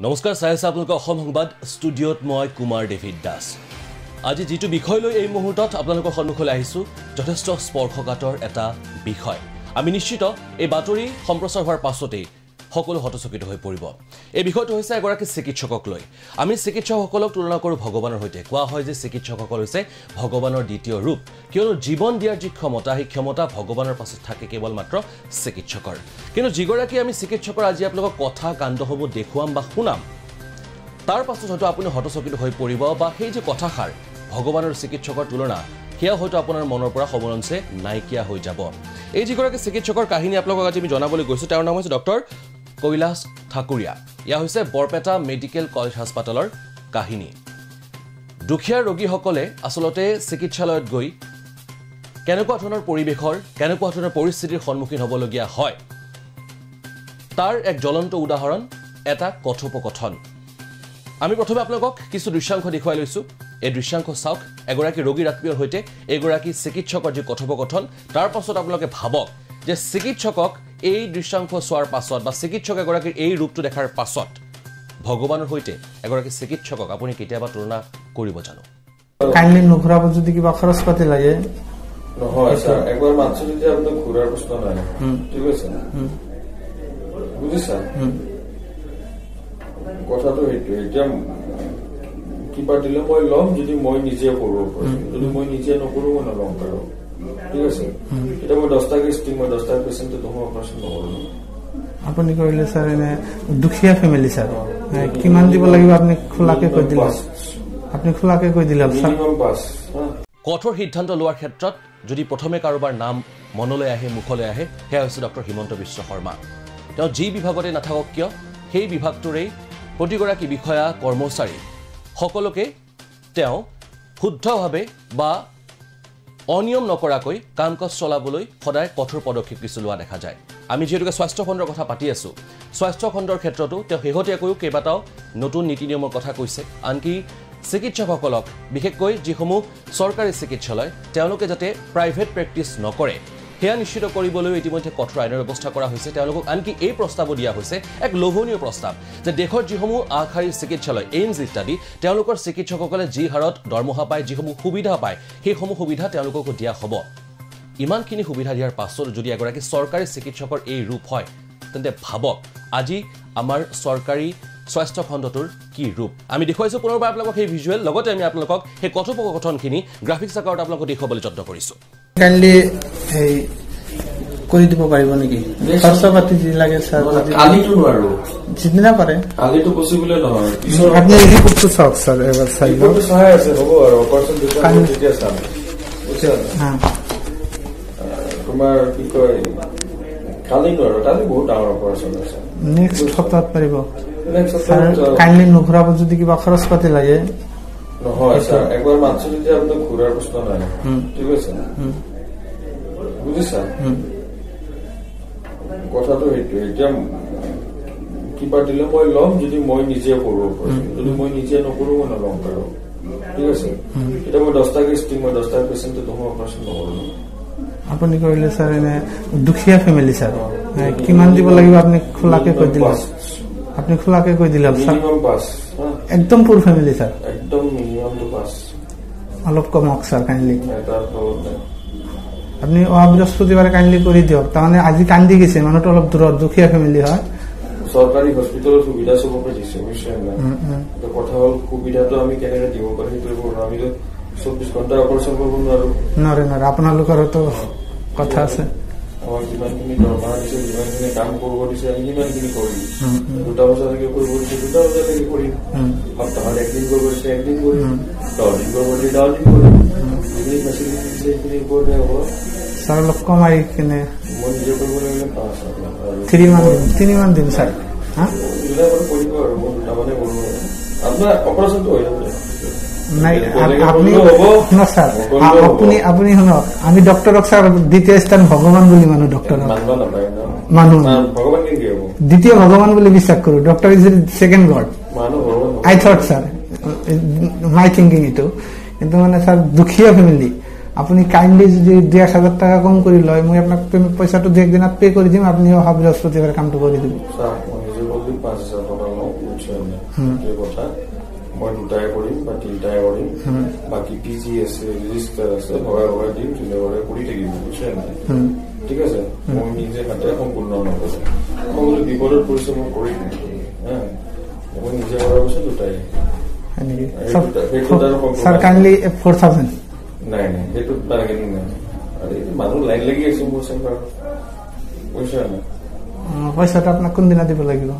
নমস্কাৰ চাই আছে আপোনালোকৰ অসম সংবাদ ষ্টুডিঅ'ত মই কুমাৰ ডেভিড দাস। আজি যিটো বিষয় লৈ এই মুহূৰ্তত আপোনালোকৰ সন্মুখলৈ আহিছোঁ যথেষ্ট স্পৰ্শকাতৰ এটা বিষয়। আমি নিশ্চিত এই বাতৰি সম্প্ৰচাৰ হোৱাৰ পাছতেই সকলো হতচকিত হৈ পৰিব। এই বিষয়টো হৈছে এগৰাকী চিকিৎসকক লৈ। আমি চিকিৎসকসকলক তুলনা কৰোঁ ভগৱানৰ সৈতে। কোৱা হয় যে চিকিৎসকসকল হৈছে ভগৱানৰ দ্বিতীয় ৰূপ। কিয়নো জীৱন দিয়াৰ যি ক্ষমতা সেই ক্ষমতা ভগৱানৰ পাছত থাকে কেৱল মাত্ৰ চিকিৎসকৰ। কিন্তু যিগৰাকী আমি চিকিৎসকৰ আজি আপোনালোকক কথা কাণ্ডসমূহ দেখুৱাম বা শুনাম তাৰ পাছত হয়তো আপুনি হতচকিত হৈ পৰিব বা সেই যে কথাষাৰ ভগৱানৰ চিকিৎসকৰ তুলনা সেয়া হয়তো আপোনাৰ মনৰ পৰা সমৰঞ্চে নাইকিয়া হৈ যাব। এই যিগৰাকী চিকিৎসকৰ কাহিনী আপোনালোকক আজি আমি জনাবলৈ গৈছোঁ তেওঁৰ নাম হৈছে ডক্টৰ কৈলাশ ঠাকুৰীয়া। এয়া হৈছে বৰপেটা মেডিকেল কলেজ হাস্পাতালৰ কাহিনী। দুখীয়া ৰোগীসকলে আচলতে চিকিৎসালয়ত গৈ কেনেকুৱা ধৰণৰ পৰিৱেশৰ কেনেকুৱা ধৰণৰ পৰিস্থিতিৰ সন্মুখীন হ'বলগীয়া হয় তাৰ এক জ্বলন্ত উদাহৰণ এটা কথোপকথন। আমি প্ৰথমে আপোনালোকক কিছু দৃশ্যাংশ দেখুৱাই লৈছোঁ। এই দৃশ্যাংশ চাওক এগৰাকী ৰোগীৰ আত্মীয়ৰ সৈতে এগৰাকী চিকিৎসকৰ যি কথোপকথন তাৰ পাছত আপোনালোকে ভাবক যে চিকিৎসকক এই দৃশ্যাংশ চোৱাৰ পাছত বা চিকিৎসক এগৰাকীৰ এই ৰূপটো দেখাৰ পাছত ভগৱানৰ সৈতে এগৰাকী চিকিৎসকক আপুনি কেতিয়াবা তুলনা কৰিব জানো? কাইণ্ডলি নুঘূৰাব যদি কিবা খৰচ পাতি লাগে। ঠিক আছে কথাটো সেইটোৱে। এতিয়া কিবা দিলে মই ল'ম যদি মই নিজে কৰো। যদি মই নিজে নকৰো মই নল'ম বাৰু। ঠিক আছে। এতিয়া মই দহটা কেছ দিম মই দহটা অপাৰেশ্যন নকৰো আপুনি কৰিলে ছাৰ এনে দুখীয়া ফেমিলি ছাৰ কিমান দিব লাগিব আপুনি খোলাকে কৈ দিলে? আপুনি খোলাকে কৈ দিলে কঠোৰ সিদ্ধান্ত লোৱাৰ ক্ষেত্ৰত যদি প্ৰথমে কাৰোবাৰ নাম মনলৈ আহে মুখলৈ আহে সেয়া হৈছে ডক্টৰ হিমন্ত বিশ্ব শৰ্মা। তেওঁ যি বিভাগতে নাথাকক কিয় সেই বিভাগটোৰেই প্ৰতিগৰাকী বিষয়া কৰ্মচাৰী। সকলোকে তেওঁ শুদ্ধভাৱে স্বাস্থ্য অনিয়ম নকৰাকৈ কাম কাজ চলাবলৈ সদায় কঠোৰ পদক্ষেপ কিছু লোৱা দেখা যায়। আমি যিহেতুকে স্বাস্থ্য খণ্ডৰ কথা পাতি আছোঁ স্বাস্থ্য খণ্ডৰ ক্ষেত্ৰতো তেওঁ শেহতীয়াকৈও কেইবাটাও নতুন নীতি নিয়মৰ কথা কৈছে। আনকি চিকিৎসকসকলক বিশেষকৈ যিসমূহ চৰকাৰী চিকিৎসালয় তেওঁলোকে যাতে প্ৰাইভেট প্ৰেক্টিছ নকৰে সেয়া নিশ্চিত কৰিবলৈও ইতিমধ্যে কঠোৰ আইনৰ ব্যৱস্থা কৰা হৈছে। তেওঁলোকক আনকি এই প্ৰস্তাৱো দিয়া হৈছে এক লোভনীয় প্ৰস্তাৱ যে দেশৰ যিসমূহ আগশাৰীৰ চিকিৎসালয় এইমছ ইত্যাদি তেওঁলোকৰ চিকিৎসকসকলে যি হাৰত দৰমহা পায় যিসমূহ সুবিধা পায় সেইসমূহ সুবিধা তেওঁলোককো দিয়া হ'ব। ইমানখিনি সুবিধা দিয়াৰ পাছত যদি এগৰাকী চৰকাৰী চিকিৎসকৰ এই ৰূপ হয় তেন্তে ভাবক আজি আমাৰ চৰকাৰী স্বাস্থ্য খণ্ডটোৰ কি ৰূপ? আমি দেখুৱাইছোঁ পুনৰবাৰ আপোনালোকক সেই ভিজুৱেল লগতে আমি আপোনালোকক সেই কথোপকথনখিনি গ্ৰাফিক্স আকাৰত আপোনালোকক দেখুৱাবলৈ যত্ন কৰিছোঁ। কাইণ্ডলি কৰি দিব পাৰিব নেকি? খৰচ পাতি যি লাগে ছাৰ কালিতো নোৱাৰো। যিদিনা পাৰে। কালিতো পচিবলে নহয়। পিছৰ আপুনি ৰিপৰ্টটো চাওক ছাৰ এবাৰ চাই লওক। ৰিপৰ্টটো চাই আছে হ'ব আৰু। অপাৰেশ্যন কালি- তেতিয়া চাম। বুজিছা? হা। তোমাৰ কি কয় কালি নোৱাৰো। কালি বহুত ডাঙৰ অপাৰেশ্যন আছে নেক্সট সপ্তাহত পাৰিব। কাইণ্ডলি নুঘূৰাব যদি কিবা খৰচ পাতি লাগে নহয় নাই। ঠিক আছে? কথাটো সেইটোৱে। এতিয়া কিবা দিলে মই ল'ম যদি মই নিজে কৰো। যদি মই নিজে নকৰো মই নল'ম বাৰু। ঠিক আছে? এতিয়া মই দহটা কেছ দিম মই দহটা পেচেণ্টটো তোমাৰ অপাৰেশ্যন নকৰো আপুনি কৰিলে ছাৰ এনে দুখীয়া ফেমিলি ছাৰ। কিমান দিব লাগিব আপুনি খোলাকে কৈ দিলে? আপুনি খোলাকে কৈ দিলে। একদম পুৰ ফেমিলি ছাৰ একদম অলপ কমক ছাৰ কাইণ্ডলি আপুনি অহা বৃহস্পতিবাৰে কাইণ্ডলি কৰি দিয়ক। তাৰমানে আজি কান্দি গৈছে মানুহটো অলপ দূৰত দুখীয়া ফেমিলি হয়। চৰকাৰী হস্পিটেলত সুবিধা চবকে দিছে বুজিছে নাই? এতিয়া কথা হ'ল সুবিধাটো আমি কেনেকে দিব পাৰো সেইটো কৰিব আমিতো চৌবিশ ঘণ্টা অপাৰেশ্যন কৰিব নোৱাৰো। নোৱাৰে নোৱাৰে। আপোনালোকৰতো কথা আছে। আমাক যিমানখিনি দৰমহা দিছে যিমানখিনি কাম কৰিব দিছে আমি সিমানখিনি কৰিম। দুটা বজালৈকে কৰিব দিছে দুটা বজালৈকে কৰিম। সপ্তাহত একদিন কৰিব দিছে একদিন কৰিম। দহ দিন কৰিব দিছে দহ দিন কৰিম। যিখিনি ফেচিলিটি দিছে সেইখিনিৰ ওপৰতে হ'ব। ছাৰ অলপ কমাই কিনে। মই নিজে কৰিব লাগিলে পাঁচ হাজাৰ আৰু। থ্ৰী মান তিনিমান দিম ছাৰ। হা? দুটা মানে কৰিব আৰু মই দুটা মানে কৰো আপোনাৰ অপাৰেশ্যনটো হৈ যাব। নাই আপুনি। শুনক ছাৰ। আপুনি আপুনি শুনক আমি ডক্তৰক ছাৰ দ্বিতীয় স্থান ভগৱান বুলি মানো ডক্তৰক মানুহ দ্বিতীয় ভগৱান বুলি বিশ্বাস কৰো doctor is second god. I thought sir my thinking এইটো। কিন্তু মানে ছাৰ দুখীয়া ফেমিলি। আপুনি কাইণ্ডলি যদি দুই এক হাজাৰ টকা কম কৰি লয় মই আপোনাক পইচাটো দুই একদিনত পে' কৰি দিম আপুনি অহা বৃহস্পতিবাৰে কামটো কৰি দিব। চাওক, মই দুটাই কৰিম বা তিনিটাই কৰিম বাকী পি জি আছে ৰেজিষ্টাৰ আছে ভগাই ভগাই দিম ভগাই কৰি থাকিম বুজিছে নাই ঠিক আছে মই নিজে হাতে সম্পূৰ্ণ নকৰো মই বোলো বিপদত পৰিছে মই কৰি দিম হা মই নিজে কৰাৰ পিছত দুটাই নাই নাই সেইটোত বাৰ্গেনিং নাই মানুহ লাইন লাগি আছে মোৰ চেম্বাৰত বুজিছা নাই পইচাটা আপোনাক কোনদিনা দিব লাগিব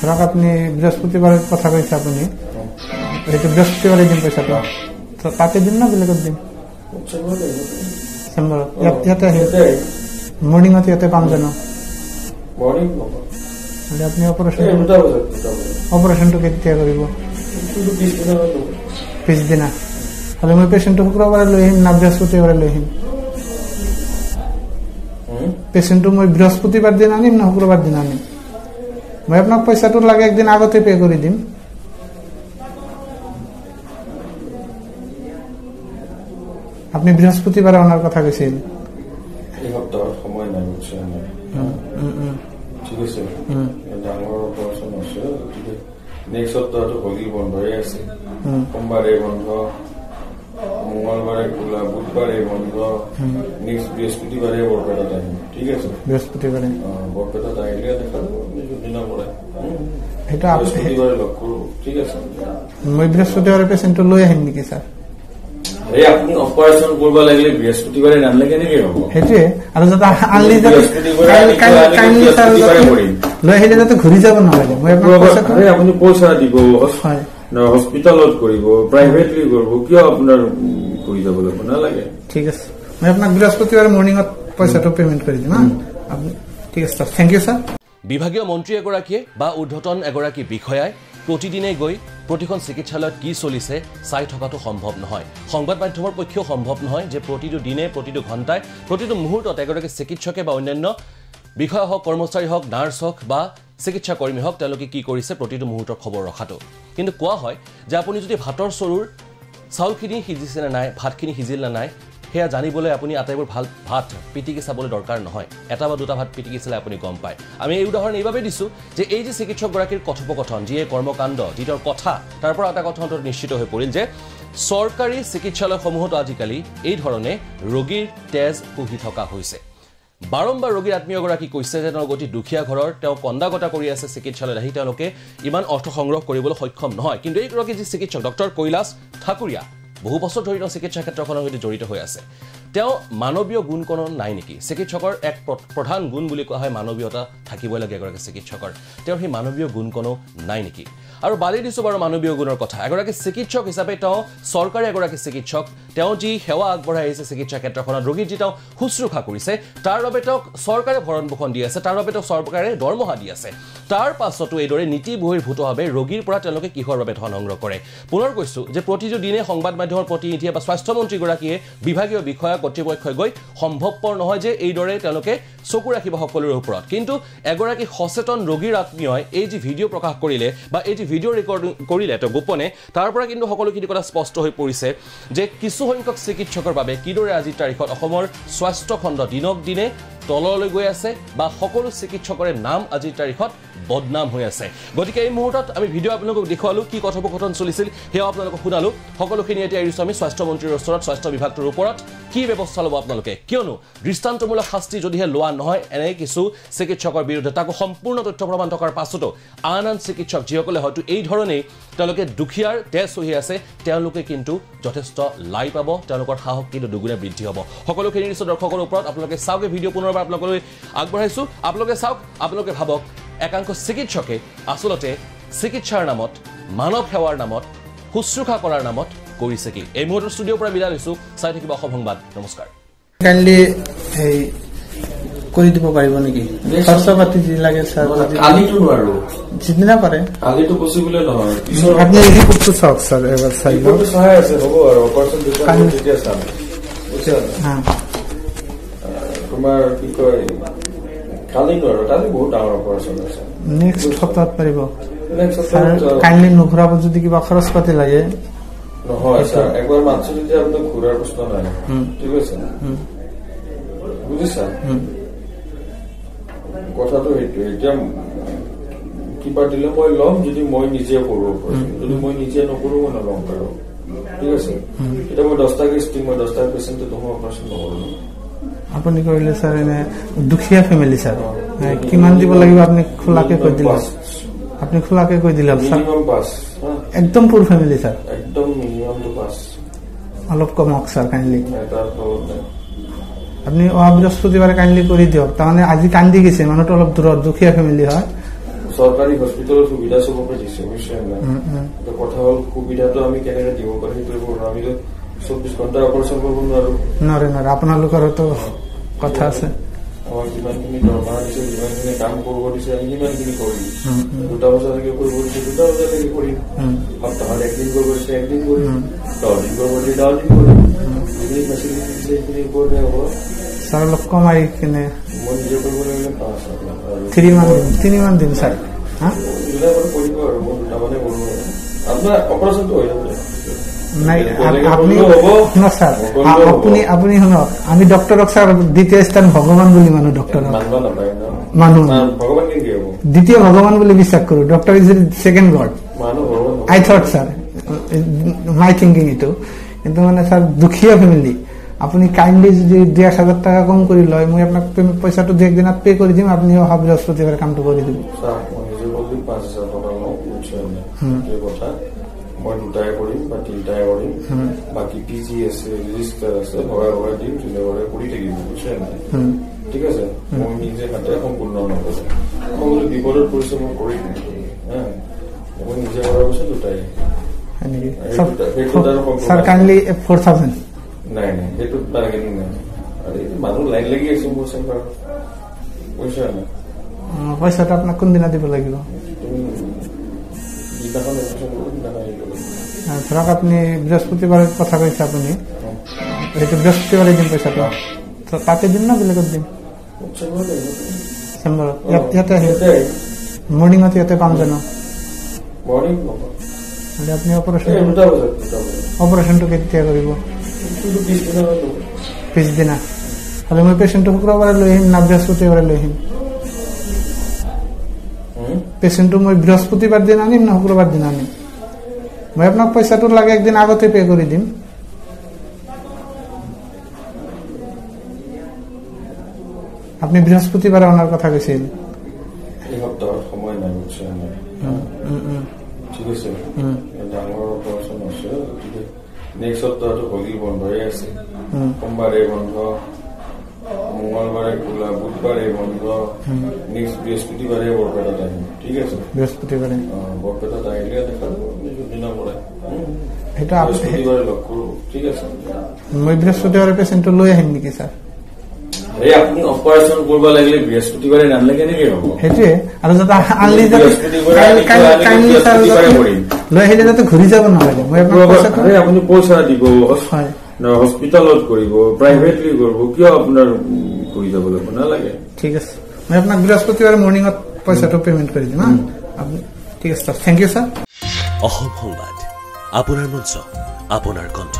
ধৰক আপুনি বৃহস্পতিবাৰৰ কথা কৈছে আপুনি। সেইটো বৃহস্পতিবাৰে দিম পইচাটো তাতে দিম না বেলেগত দিম চেম্বাৰত ইয়াত- আহিম মৰ্ণিঙত ইয়াতে পাম জানো? আপুনি অপাৰেশ্যন অপাৰেশ্যনটো কেতিয়া কৰিব পিছদিনা হ'লে মই পেচেণ্টটো শুক্ৰবাৰে লৈ আহিম না বৃহস্পতিবাৰে লৈ আহিম? হুম? পেচেণ্টটো মই বৃহস্পতিবাৰ দিন আনিম না শুক্ৰবাৰ দিন আনিম? মই আপোনাক পইচাটো লাগে একদিন আগতে পে' কৰি দিম। আপুনি বৃহস্পতিবাৰে অনাৰ কথা কৈছিল। নেক্সট সপ্তাহটো হোলী বন্ধই আছে। সোমবাৰে বন্ধ খোলা বুধবাৰে বন্ধ নেক্সট বৃহস্পতিবাৰে বৰপেটাত আহিম। ঠিক আছে? বৃহস্পতিবাৰে। অ, বৰপেটাত আহিলে দেখা যাব যোনদিনা পৰে। উম। সেইটো আপুনি বৃহস্পতিবাৰে লগ কৰোঁ। ঠিক আছে। মই বৃহস্পতিবাৰে পেচেণ্টটো লৈ আহিম নেকি ছাৰ এই আপুনি অপাৰেশ্যন কৰিব লাগিলে বৃহস্পতিবাৰে নানিলে কেনেকে হ'ব? সেইটোৱে। আৰু যাতে আনলি যাতে বৃহস্পতিবাৰে আনি কাইলৈ- আনি কাইলৈ ছাৰ বৃহস্পতিবাৰে যাতে কৰিম। লৈ আহিলে যাতে ঘূৰি যাব নালাগে। মই আপুনি পইচা দিব হয়। হস্পিটালত কৰিব প্ৰাইভেটলি কৰিব কিয় আপোনাৰ কৰি যাব লাগিব নালাগে? ঠিক আছে। মই আপোনাক বৃহস্পতিবাৰে মৰ্ণিঙত পইচাটো পে'মেণ্ট কৰি দিম হা? আপুনি ঠিক আছে ছাৰ থেংক ইউ ছাৰ বিভাগীয় মন্ত্ৰী এগৰাকীয়ে বা ঊৰ্ধ্বতন এগৰাকী বিষয়াই প্ৰতিদিনে গৈ প্ৰতিখন চিকিৎসালয়ত কি চলিছে চাই থকাটো সম্ভৱ নহয়। সংবাদ মাধ্যমৰ পক্ষেও সম্ভৱ নহয় যে প্ৰতিটো দিনে প্ৰতিটো ঘণ্টাই প্ৰতিটো মুহূৰ্তত এগৰাকী চিকিৎসকে বা অন্যান্য বিষয়া হওক কৰ্মচাৰী হওক নাৰ্ছ হওক বা চিকিৎসা কৰ্মী হওক তেওঁলোকে কি কৰিছে প্ৰতিটো মুহূৰ্তৰ খবৰ ৰখাটো। কিন্তু কোৱা হয় যে আপুনি যদি ভাতৰ চৰুৰ চাউলখিনি সিজিছে নে নাই ভাতখিনি সিজিল নে নাই সেয়া জানিবলৈ আপুনি আটাইবোৰ ভাল ভাত পিটিকি চাবলৈ দৰকাৰ নহয়। এটা বা দুটা ভাত পিটিকি চালে আপুনি গম পায়। আমি এই উদাহৰণ এইবাবেই দিছোঁ যে এই যে চিকিৎসকগৰাকীৰ কথোপকথন যিয়ে কৰ্মকাণ্ড যি তেওঁৰ কথা তাৰ পৰা এটা কথা অন্তত নিশ্চিত হৈ পৰিল যে চৰকাৰী চিকিৎসালয়সমূহতো আজিকালি এই ধৰণে ৰোগীৰ তেজ শুহি থকা হৈছে। বাৰম্বাৰ ৰোগীৰ আত্মীয়গৰাকী কৈছে যে তেওঁ অতি দুখীয়া ঘৰৰ তেওঁ কন্দাকটা কৰি আছে চিকিৎসালয়ত আহি তেওঁলোকে ইমান অৰ্থ সংগ্ৰহ কৰিবলৈ সক্ষম নহয়। কিন্তু এইগৰাকী যি চিকিৎসক ডক্টৰ কৈলাশ ঠাকুৰীয়া বহু বছৰ ধৰি তেওঁ চিকিৎসা ক্ষেত্ৰখনৰ সৈতে জড়িত হৈ আছে। তেওঁ মানৱীয় গুণ কোনো নাই নেকি? চিকিৎসকৰ এক প্ৰ- প্ৰধান গুণ বুলি কোৱা হয় মানৱীয়তা থাকিবই লাগে এগৰাকী চিকিৎসকৰ। তেওঁৰ সেই মানৱীয় গুণ কোনো নাই নেকি? আৰু বালি দিছোঁ বাৰু মানৱীয় গুণৰ কথা। এগৰাকী চিকিৎসক হিচাপে তেওঁ চৰকাৰী এগৰাকী চিকিৎসক তেওঁ যি সেৱা আগবঢ়াই আহিছে চিকিৎসা ক্ষেত্ৰখনত ৰোগীৰ যি তেওঁ শুশ্ৰূষা কৰিছে তাৰ বাবে তেওঁক চৰকাৰে ভৰণ পোষণ দি আছে তাৰ বাবে তেওঁক চৰকাৰে দৰমহা দি আছে। তাৰ পাছতো এইদৰে নীতি বহিৰ্ভূতভাৱে ৰোগীৰ পৰা তেওঁলোকে কিহৰ বাবে ধন সংগ্ৰহ কৰে? পুনৰ কৈছোঁ যে প্ৰতিটো দিনে সংবাদ মাধ্যমৰ প্ৰতিনিধিয়ে বা স্বাস্থ্যমন্ত্ৰীগৰাকীয়ে বিভাগীয় বিষয়া কৰ্তৃপক্ষই গৈ সম্ভৱপৰ নহয় যে এইদৰে তেওঁলোকে চকু ৰাখিব সকলোৰে ওপৰত। কিন্তু এগৰাকী সচেতন ৰোগীৰ আত্মীয়ই এই যি ভিডিঅ' প্ৰকাশ কৰিলে বা এই যি ভিডিঅ' ৰেকৰ্ডিং কৰিলে তেওঁ গোপনে তাৰ পৰা কিন্তু সকলোখিনি কথা স্পষ্ট হৈ পৰিছে যে কিছুসংখ্যক চিকিৎসকৰ বাবে কিদৰে আজিৰ তাৰিখত অসমৰ স্বাস্থ্য খণ্ড দিনক দিনে তললৈ গৈ আছে বা সকলো চিকিৎসকৰে নাম আজিৰ তাৰিখত বদনাম হৈ আছে। গতিকে এই মুহূৰ্তত আমি ভিডিঅ' আপোনালোকক দেখুৱালোঁ কি কথোপকথন চলিছিল সেয়াও আপোনালোকক শুনালোঁ। সকলোখিনি এতিয়া এৰিছোঁ আমি স্বাস্থ্যমন্ত্ৰীৰ ওচৰত স্বাস্থ্য বিভাগটোৰ ওপৰত। কি ব্যৱস্থা ল'ব আপোনালোকে? কিয়নো দৃষ্টান্তমূলক শাস্তি যদিহে লোৱা নহয় এনে কিছু চিকিৎসকৰ বিৰুদ্ধে তাকো সম্পূৰ্ণ তথ্য প্ৰমাণ থকাৰ পাছতো আন আন চিকিৎসক যিসকলে হয়তো এই ধৰণেই তেওঁলোকে দুখীয়াৰ তেজ চহি আছে তেওঁলোকে কিন্তু যথেষ্ট লাই পাব তেওঁলোকৰ সাহস কিন্তু দুগুণে বৃদ্ধি হ'ব। সকলোখিনি নিশ্চয় দৰ্শকৰ ওপৰত আপোনালোকে চাওক এই ভিডিঅ' পুনৰবাৰ আপোনালোকলৈ আগবঢ়াইছোঁ। আপোনালোকে চাওক আপোনালোকে ভাবক একাংশ চিকিৎসকে আচলতে চিকিৎসাৰ নামত মানৱ সেৱাৰ নামত শুশ্ৰূষা কৰাৰ নামত কৰিছে কি? এই মুহূৰ্তৰ ষ্টুডিঅ'ৰ পৰা বিদায় লৈছোঁ। চাই থাকিব অসম সংবাদ। নমস্কাৰ। কাইণ্ডলি কৰি দিব পাৰিব নেকি? খৰচ পাতি যি লাগে ছাৰ কালিতো নোৱাৰো। যিদিনা পাৰে। কালিতো পচিবলে নহয়। পিছৰ আপুনি ৰিপৰ্টটো চাওক ছাৰ এবাৰ চাই লওক। ৰিপৰ্টটো চাই আছে হ'ব আৰু। অপাৰেশ্যন কালি- তেতিয়া চাম। বুজিছা? হা। তোমাৰ কি কয় কালি নোৱাৰো। কালি বহুত ডাঙৰ অপাৰেশ্যন আছে। নেক্সট সপ্তাহত পাৰিব। কাইণ্ডলি নুঘূৰাব যদি কিবা খৰচ পাতি লাগে। নহয় ছাৰ। একবাৰ মাতছো তেতিয়া আপোনাক ঘূৰাৰ প্ৰশ্ন নাই। ঠিক আছে? বুজিছা? কথাটো সেইটোৱে এতিয়া কিবা দিলে মই ল'ম যদি মই নিজে কৰো যদি মই নিজে নকৰো মই নল'ম বাৰু। ঠিক আছে? এতিয়া মই দহটা কেছ দিম মই দহটা পেচেণ্টটো মই অপাৰেশ্যন নকৰো। আপুনি কৰিলে ছাৰ এনে দুখীয়া ফেমিলি ছাৰ। কিমান দিব লাগিব আপুনি খোলাকে কৈ দিলে? আপুনি খোলাকে কৈ দিলে একদম পুৰ ফেমিলি ছাৰ। একদম মিনিমামটো পাঁচ। অলপ কমক ছাৰ কাইণ্ডলি আপুনি অহা বৃহস্পতিবাৰে কাইণ্ডলি কৰি দিয়ক। তাৰমানে আজি কান্দি গৈছে মানুহটো অলপ দূৰত দুখীয়া ফেমিলি হয়। চৰকাৰী হস্পিটেলৰ সুবিধা চবকে দিছে বুজিছে নাই? উম, উম। এতিয়া কথা হ'ল সুবিধাটো আমি কেনেকে দিব পাৰো সেইটো কৰিব নোৱাৰো। আমিতো চৌবিশ ঘণ্টা অপাৰেশ্যন কৰিব নোৱাৰো। নোৱাৰে নোৱাৰে। আপোনালোকৰতো কথা আছে। আমাক যিমানখিনি দৰকাৰ দিছে যিমানখিনি কাম কৰিব দিছে আমি সিমানখিনি কৰিম। উম, উম, দুটা বজালৈকে কৰিব দিছে দুটা বজালৈকে কৰিম। উম। সপ্তাহত একদিন কৰিব দিছে একদিন কৰিম। দিন দিন ছাৰ অলপ কমাই কিনে মই নিজে কৰিব লাগিলে পাঁচ হাজাৰ আৰু থ্ৰী মান দিম তিনি মান দিম ছাৰ হা দুটা মানে কৰিব আৰু মই দুটা মানে কৰোঁ আপোনাৰ অপাৰেশ্যনটো হৈ যাব নাই বেলেগে আপ- আপুনি ছাৰ। আপুনি আপুনি শুনক আমি ডক্তৰক ছাৰ দ্বিতীয় স্থান ভগৱান বুলি মানো ডক্তৰক মানুহ। দ্বিতীয় ভগৱান বুলি বিশ্বাস কৰো doctor is second god I thought sir my thinking এইটো কিন্তু মানে ছাৰ দুখীয়া ফেমিলি আপুনি কাইণ্ডলি যদি দুই এক হাজাৰ টকা কম কৰি লয় মই আপোনাক পইচাটো দুই একদিনত পে' কৰি দিম আপুনি অহা বৃহস্পতিবাৰে কামটো কৰি দিব। মই দুটাই কৰিম বা তিনিটাই কৰিম। বাকী পি জি আছে ৰেজিষ্টাৰ আছে ভগাই ভগাই দিম যোনে ভগাই কৰি থাকিব বুজিছে নাই। ঠিক আছে? মই নিজে হাতে সম্পূৰ্ণ নকৰো। মই বোলো বিপদত পৰিছে মই কৰি দিম হা? মই নিজে কৰাৰ পিছত দুটাই। ছাৰ কাইণ্ডলি ফ'ৰ থাউজেণ্ড নাই নাই সেইটোত বাৰ্গেনিং নাই। মানুহ লাইন লাগি আছে মোৰ চেম্বাৰত বুজিছা নাই। পইচাটো আপোনাক কোনদিনা দিব লাগিব? ধৰক আপুনি বৃহস্পতিবাৰে কথা কৈছে আপুনি। সেইটো বৃহস্পতিবাৰে দিম পইচাটো। তাতে দিম না বেলেগত দিম? চেম্বাৰত ইয়াতে আহিম মৰ্ণিঙত ইয়াতে পাম জানো? মৰ্ণিং হ'লে আপুনি অপাৰেশ্যন বজাত অপাৰেশ্যনটো কেতিয়া কৰিব পিছদিনা হ'লে মই পেচেণ্টটো শুক্ৰবাৰে লৈ আহিম না বৃহস্পতিবাৰে লৈ আহিম। হুম? পেচেণ্টটো মই বৃহস্পতিবাৰ দিন আনিম না শুক্ৰবাৰ দিন আনিম? মই আপোনাক পইচাটো লাগে একদিন আগতে পে' কৰি দিম। আপুনি বৃহস্পতিবাৰে অনাৰ কথা কৈছিল। এই ডাঙৰ অপাৰেশ্যন আছে গতিকে নেক্সট সপ্তাহটো হোলী বন্ধই আছে সোমবাৰে বন্ধ মংগলবাৰে খোলা বুধবাৰে বন্ধ নেক্সট বৃহস্পতিবাৰে বৰপেটাত আহিম ঠিক আছে বৃহস্পতিবাৰে বৰপেটাত আহিলে দেখাব যোনদিনা পৰে? সেইটো বৃহস্পতিবাৰে লগ কৰোঁ ঠিক আছে মই বৃহস্পতিবাৰে পেচেণ্টটো লৈ আহিম নেকি ছাৰ এই আপুনি অপাৰেশ্যন কৰিব লাগিলে বৃহস্পতিবাৰে নানিলে কেনেকে হ'ব সেইটোৱে। আৰু যাতে আনলি যাতে বৃহস্পতিবাৰে কাইলৈ- আনিব, কাইলৈ- আনিব, কাইলৈ ছাৰ বৃহস্পতিবাৰে যাতে কৰিম। লৈ আহিলে যাতে ঘূৰি যাব নালাগে। মই আপোনাক পইচাটো আৰে আপুনি পইচা দিব হয়। হস্পিটালত কৰিব প্ৰাইভেটলি কৰিব কিয় আপোনাৰ ঘূৰি যাব লাগিব নালাগে? ঠিক আছে। মই আপোনাক বৃহস্পতিবাৰে মৰ্ণিঙত পইচাটো পে'মেণ্ট কৰি দিম হা? আপুনি ঠিক আছে sir thank you sir Asom Sangbad আপোনাৰ মঞ্চ আপোনাৰ কণ্ঠ।